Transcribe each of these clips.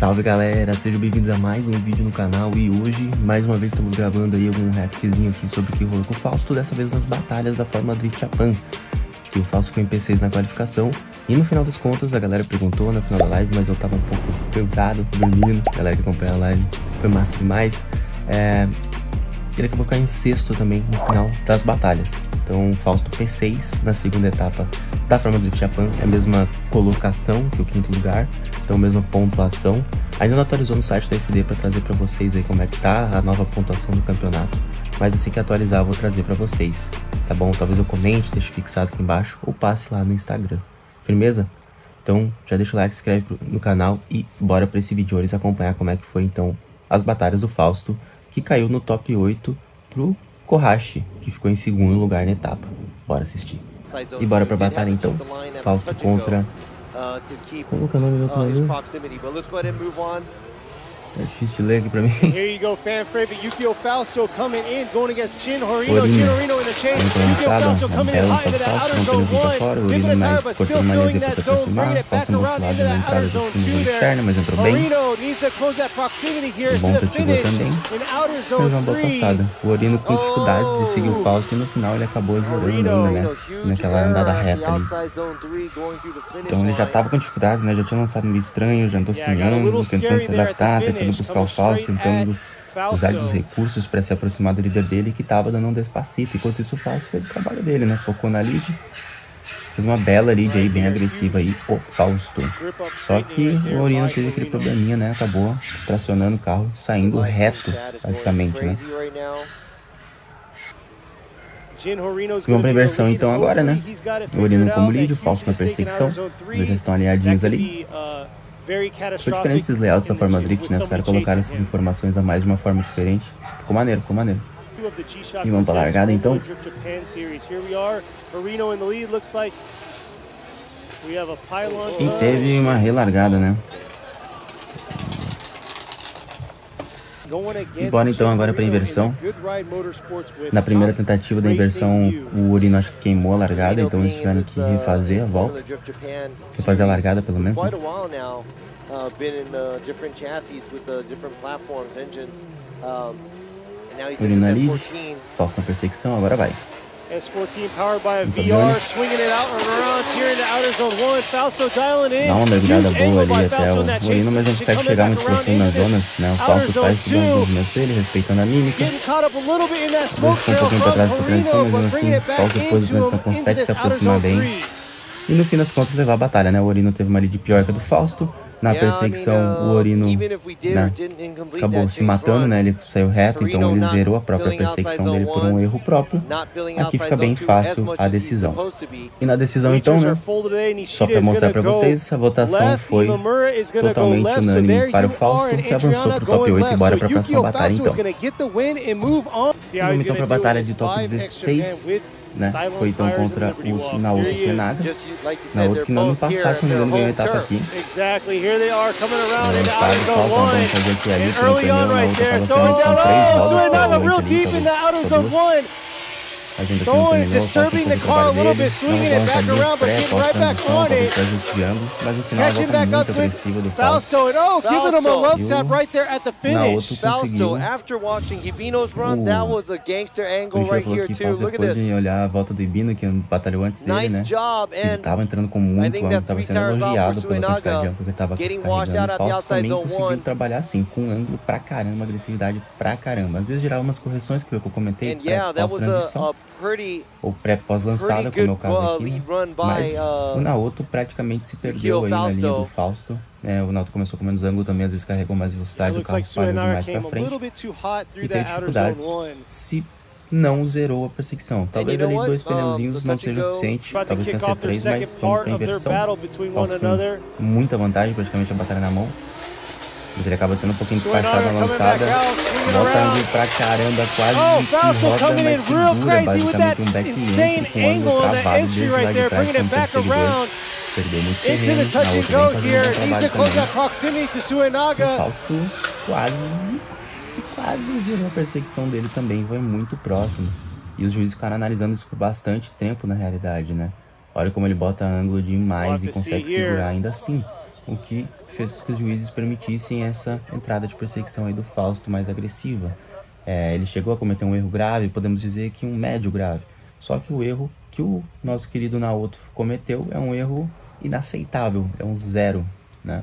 Salve galera, sejam bem-vindos a mais um vídeo no canal. E hoje, mais uma vez, estamos gravando aí algum reactzinho aqui sobre o que rolou com o Fausto, dessa vez nas batalhas da Fórmula Drift Japan, que o Fausto ficou em P6 na qualificação. E no final das contas a galera perguntou no final da live, mas eu tava um pouco cansado, dormindo, galera que acompanha a live foi massa demais, é... ele acabou caindo em sexto também no final das batalhas. Então, Fausto P6 na segunda etapa da Fórmula Drift Japan, é a mesma colocação que o quinto lugar, então mesma pontuação. Ainda não atualizou no site da FD para trazer para vocês aí como é que tá a nova pontuação do campeonato, mas assim que atualizar eu vou trazer para vocês, tá bom? Talvez eu comente, deixe fixado aqui embaixo ou passe lá no Instagram. Firmeza? Então já deixa o like, se inscreve no canal e bora para esse vídeo eles acompanhar como é que foi então as batalhas do Fausto, que caiu no top 8 pro Kohashi, que ficou em segundo lugar na etapa. Bora assistir. E bora pra batalha então. Fausto contra... Como que é o nome do outro lado? É difícil de ler aqui pra mim. Here you go, fan favorite Yukio Fausto coming in, going against Jin Horino. Jin Horino in the chase. Yukio Fausto coming in high into the outer zone one. Dipping the tire, but still filling that zone, bringing it back around into the outer zone two there. Horino needs to close that proximity here to the finish in outer zone three. O Orino com dificuldades de seguir o Fausto e no final ele acabou zerando ainda, né? Naquela andada reta ali. Então ele já tava com dificuldades, né? Já tinha lançado meio estranho, já andou sinhando, tentando se adaptar, tentando tentando buscar o Fausto, tentando usar os recursos para se aproximar do líder dele que estava dando um despacito. Enquanto isso, o Fausto fez o trabalho dele, né? Focou na lead, fez uma bela lead aí, bem agressiva aí, o Fausto. Só que o Orino teve aquele probleminha, né? Acabou tracionando o carro, saindo reto, basicamente, né? Vamos pra inversão então agora, né? O Orino como lead, o Fausto na perseguição. Eles já estão alinhadinhos ali. Ficou diferente esses layouts da forma drift, né? Os caras colocaram essas informações a mais de uma forma diferente. Ficou maneiro, ficou maneiro. E vamos pra largada então. E teve uma relargada, né? Bora então agora para inversão. Na primeira tentativa da inversão, o Urino acho que queimou a largada, então eles tiveram que refazer a volta. Refazer a largada pelo menos. Né? Urino ali, falso na perseguição, agora vai. S14 powered by a VR, swinging it out and around here in the outer zone one. Fausto dialing in. Dá uma mergulhada boa ali até o Morino, mas não consegue chegar muito profundo nas zonas, né? O Fausto faz o bom movimento dele, respeitando a mímica. Ficou um pouquinho pra trás dessa transição, mas mesmo assim, Fausto depois da transição consegue se aproximar bem. E no fim das contas levar a batalha, né? O Orino teve uma lead pior que a do Fausto. Na perseguição, o Orino né, acabou se matando, né? Ele saiu reto, então ele zerou a própria perseguição dele por um erro próprio. Aqui fica bem fácil a decisão. E na decisão, então, né? Só para mostrar para vocês, a votação foi totalmente unânime para o Fausto, que avançou para o top 8 e bora para a próxima batalha, então. Vamos então para a batalha de top 16 né? Foi então contra o Naoto Renaga. Naoto que no ano passado, se não me engano, ganhou a etapa aqui. Lançado, falta um fazer aqui ali, pelo pneu, Naoto acaba saindo com três rodas, pelo 8 ali, fazendo pneu, disturbing the car a little bit, swinging it back around, but getting right back on it. Volta muito agressiva do Fausto. Oh, giving him a love tap right there at the finish. Fausto, after watching Hibino's run, that was a gangster angle right here too. Look at this. de olhar a volta do Ibino, que batalhou antes dele, né? Ele tava entrando com muito ângulo, tava sendo elogiado pela quantidade de ângulo que ele tava carregando. Fausto também conseguiu trabalhar assim, com ângulo pra caramba, agressividade pra caramba. Às vezes girava umas correções que eu comentei, pós-transição ou pré-pós-lançada, como é o caso aqui, né? mas uh, o Naoto praticamente se perdeu aí na linha do Fausto. É, o Naoto começou com menos ângulo também, às vezes carregou mais velocidade, o carro parou demais pra frente e teve dificuldades. Se não zerou a perseguição. Talvez ali dois pneuzinhos não seja o suficiente, talvez tenha sido três, mas vamos pra inversão. Fausto com muita vantagem, praticamente a batalha na mão. Mas ele acaba sendo um pouquinho despachado na lançada. Bota ângulo pra caramba, quase oh, que roda, mas segura basicamente um back com ângulo travado desde lá de trás como perseguidor. Perdeu muito terreno, na outra vem fazendo um trabalho também. O Fausto quase, quase zerou a perseguição dele também, foi muito próximo. E os juízes ficaram analisando isso por bastante tempo na realidade, né? Olha como ele bota ângulo demais e consegue segurar ainda assim. O que fez com que os juízes permitissem essa entrada de perseguição aí do Fausto mais agressiva. É, ele chegou a cometer um erro grave, podemos dizer que um médio grave. Só que o erro que o nosso querido Naoto cometeu é um erro inaceitável, é um zero, né?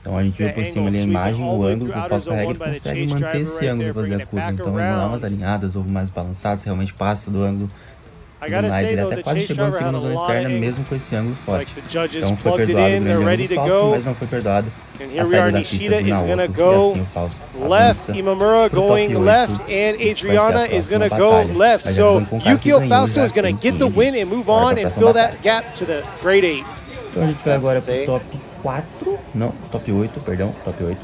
Então a gente viu por cima ali a imagem, o ângulo que o Fausto carrega, ele consegue manter esse ângulo para fazer a curva. Então ele não dá umas alinhadas ou mais balançadas, realmente passa do ângulo mais. Ele até quase chegou na segunda zona externa, mesmo com esse ângulo forte. Então foi perdoado o grande ângulo do Fausto, mas não foi perdoado a saída da pista do Naoto. E assim o Fausto left, Imamura going left, and Adriana is going to go left. So Yukio Fausto is going to get the win and move on and fill that gap to the grade 8. Então a gente vai agora pro top 4, não, top 8, perdão, top 8,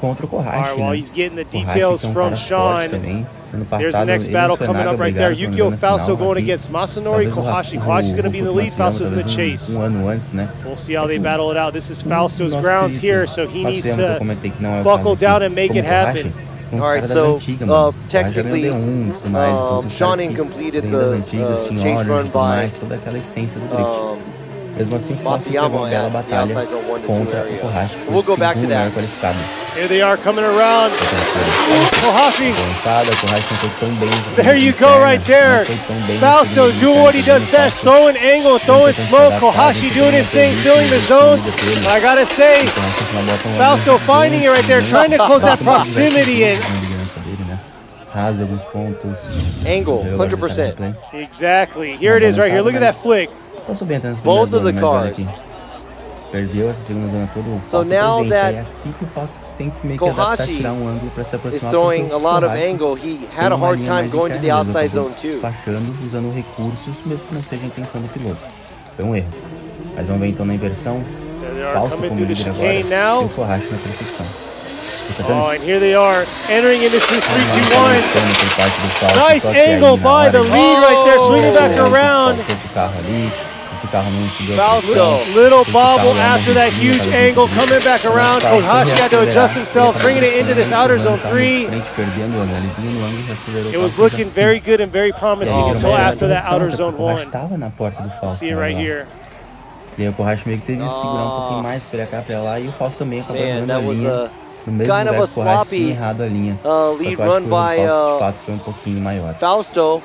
contra o Kohashi. Right, while he's getting the details Kohashi, from Sean. Também. Ano passado, Here's the next battle coming up right there. Yukio Fausto going against Masanori Kohashi. Kohashi's going to be in the lead. Fausto's in the chase. Ano antes, né? We'll see how they battle it out. This is Fausto's grounds here, so he needs to buckle down and make it happen. All right, so uh, technically, um, Sean completed the uh, chase run by um, Mesmo assim, Fox teve uma bela batalha contra o Kohashi we'll go back to that. Qualificado. Here they are coming around. Kohashi. There you go right there. Fausto doing what he does best, throwing angle, throwing smoke. Kohashi doing his thing, filling the zones. I gotta say, Fausto finding it right there, trying to close that proximity and Rasa alguns pontos. Angle, 100%. Exactly. Here it is right here. Look at that flick. Passou bem até nas Both of the cars. Perdeu essa segunda zona toda. So now presente. that tem que meio que adaptar, tirar um ângulo para se aproximar. Is throwing a lot of angle. He had a hard time going to the outside zone too. Despachando, usando recursos, mesmo que não seja a intenção do piloto. Foi um erro. Mas vamos ver então na inversão. Falso como líder agora e o Kohashi na perseguição. Oh, and here they are entering into this 3 2 1. Nice angle by the lead right there, swinging back around. Fausto, little bobble after that huge angle, coming back around. Kohashi had to adjust himself, bringing it into this outer zone three. It was looking very good and very promising until after that outer zone one. See it right here. E aí o Kohashi meio que teve que segurar um pouquinho mais, frecar pra lá, e o Fausto também acabou dando a linha. no mesmo kind lugar of a sloppy, errado a linha. Uh, lead run by, uh, de fato foi um pouquinho maior. Fausto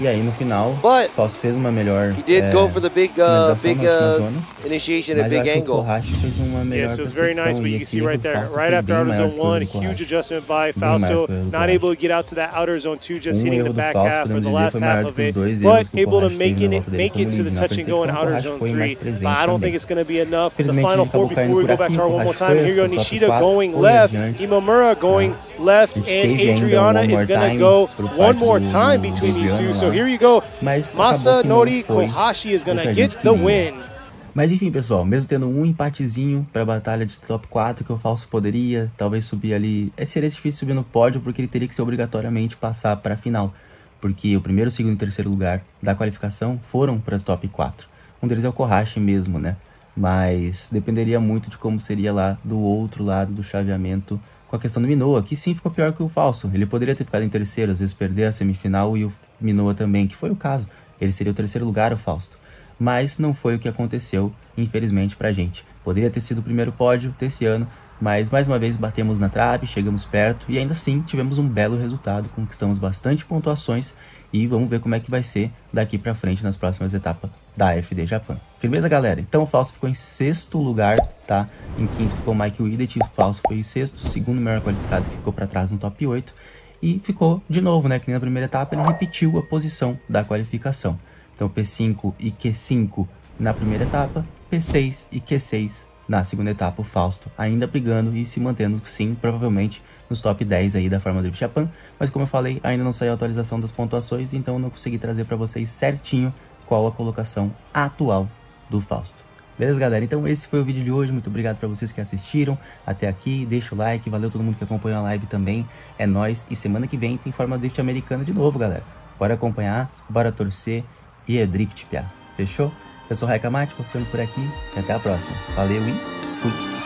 E aí no final, But Fausto fez uma melhor he did é, go for the big, uh, big uh, initiation at big angle. fez uma melhor yes, it was very nice, but you can see right there, right after outer zone one, huge adjustment by Fausto, not able to get out to that outer zone two, just um hitting the back half or the last half of it, but able to make it, make it to the touch and go in outer zone three. But I don't think it's going to be enough. The final four before we go back to our one more time. Here you go, Nishida going left, Imamura going left, and Adriana is going to go one more time between these two. So here you go. Mas Masanori Kohashi is gonna get the win. Mas enfim, pessoal, mesmo tendo um empatezinho para a batalha de top 4 que o Falso poderia, talvez subir ali. É, seria difícil subir no pódio porque ele teria que ser obrigatoriamente passar para a final. Porque o primeiro, segundo e terceiro lugar da qualificação foram para o top 4. Um deles é o Kohashi mesmo, né? Mas dependeria muito de como seria lá do outro lado do chaveamento com a questão do Minoa, que sim ficou pior que o Falso. Ele poderia ter ficado em terceiro, às vezes perder a semifinal e o Minoa também, que foi o caso. Ele seria o terceiro lugar, o Fausto. Mas não foi o que aconteceu, infelizmente, pra gente. Poderia ter sido o primeiro pódio desse ano, mas mais uma vez batemos na trave, chegamos perto e ainda assim tivemos um belo resultado, conquistamos bastante pontuações e vamos ver como é que vai ser daqui para frente nas próximas etapas da FD Japan. Firmeza, galera? Então o Fausto ficou em sexto lugar, tá? Em quinto ficou o Mike Widet, o Fausto foi em sexto, segundo melhor qualificado que ficou para trás no top 8 e ficou de novo, né? Que na primeira etapa ele repetiu a posição da qualificação. Então P5 e Q5 na primeira etapa, P6 e Q6 na segunda etapa, o Fausto ainda brigando e se mantendo, sim, provavelmente nos top 10 aí da Fórmula Drift Japan. Mas como eu falei, ainda não saiu a atualização das pontuações, então não consegui trazer para vocês certinho qual a colocação atual do Fausto. Beleza, galera? Então esse foi o vídeo de hoje. Muito obrigado para vocês que assistiram até aqui. Deixa o like. Valeu todo mundo que acompanhou a live também. É nóis. E semana que vem tem forma drift americana de novo, galera. Bora acompanhar, bora torcer e é drift, piá. Fechou? Eu sou o Raika Mate, vou ficando por aqui. E até a próxima. Valeu e fui!